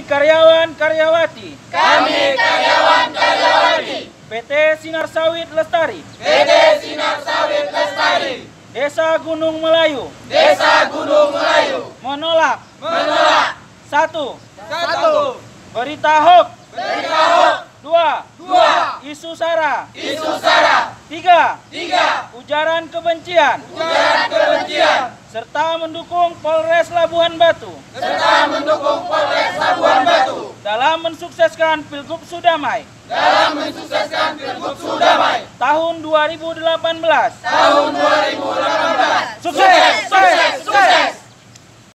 Kami karyawan-karyawati Kami karyawan-karyawati PT Sinar Sawit Lestari. PT Sinar Sawit Lestari. Desa Gunung Melayu. Desa Gunung Melayu. Menolak. Menolak. Satu. Satu. Berita hoax, berita hoax, dua. Dua. Isu sara, isu sara, tiga. Tiga. Ujaran kebencian, ujaran kebencian, serta mendukung Polres Labuhan Batu. Serta mendukung Polres mensukseskan Pilgub Sudamai dalam mensukseskan Pilgub Sudamai tahun 2018. tahun 2018. Sukses! Sukses! Sukses!